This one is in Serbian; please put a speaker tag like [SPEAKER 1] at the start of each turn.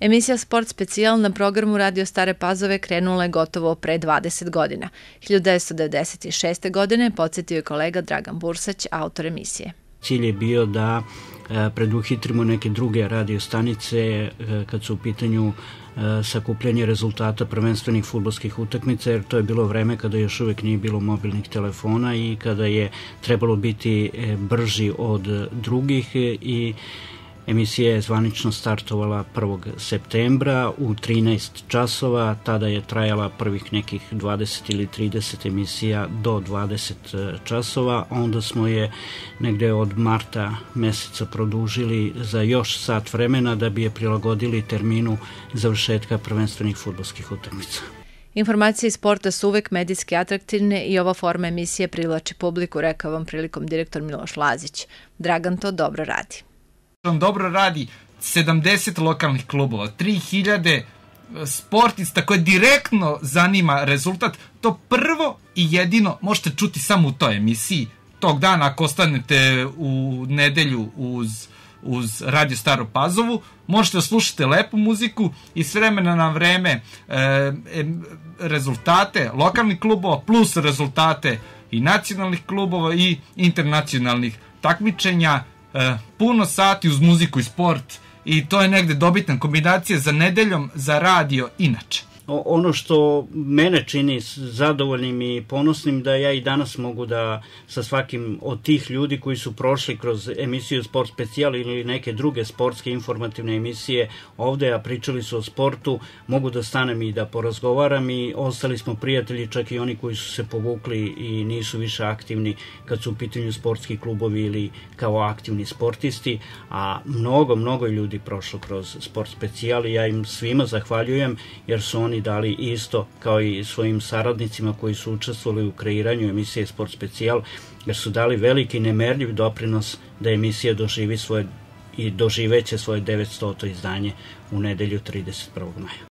[SPEAKER 1] Emisija Sport specijal na programu Radio Stare Pazove krenula je gotovo pre 20 godina. 1996. godine podsjetio je kolega Dragan Bursać, autor emisije.
[SPEAKER 2] Cilj je bio da e, preduhitrimo neke druge radio stanice e, kad su u pitanju e, sakupljanje rezultata prvenstvenih futbolskih utakmica, jer to je bilo vreme kada još uvek nije bilo mobilnih telefona i kada je trebalo biti brži od drugih i Emisija je zvanično startovala 1. septembra u 13 časova, tada je trajala prvih nekih 20 ili 30 emisija do 20 e, časova, onda smo je negde od marta meseca produžili za još sat vremena da bi je prilagodili terminu završetka prvenstvenih futbolskih utakmica.
[SPEAKER 1] Informacije iz sporta su uvek medijski atraktivne i ova forma emisije privlači publiku, rekao vam prilikom direktor Miloš Lazić. Dragan to dobro radi
[SPEAKER 3] on dobro radi 70 lokalnih klubova, 3000 e, sportista koje direktno zanima rezultat, to prvo i jedino možete čuti samo u toj emisiji. Tog dana ako ostanete u nedelju uz uz Radio Staru Pazovu, možete da slušate lepu muziku i s vremena na vreme e, rezultate lokalnih klubova plus rezultate i nacionalnih klubova i internacionalnih takmičenja puno sati uz muziku i sport i to je negde dobitna kombinacija za nedeljom, za radio inače
[SPEAKER 2] ono što mene čini zadovoljnim i ponosnim da ja i danas mogu da sa svakim od tih ljudi koji su prošli kroz emisiju Sport specijal ili neke druge sportske informativne emisije ovde, a pričali su o sportu, mogu da stanem i da porazgovaram i ostali smo prijatelji, čak i oni koji su se povukli i nisu više aktivni kad su u pitanju sportski klubovi ili kao aktivni sportisti, a mnogo, mnogo ljudi prošlo kroz sport specijal i ja im svima zahvaljujem jer su oni oni dali isto kao i svojim saradnicima koji su učestvovali u kreiranju emisije Sport Specijal, jer su dali veliki nemerljiv doprinos da emisija doživi svoje i doživeće svoje 900. izdanje u nedelju 31. maja.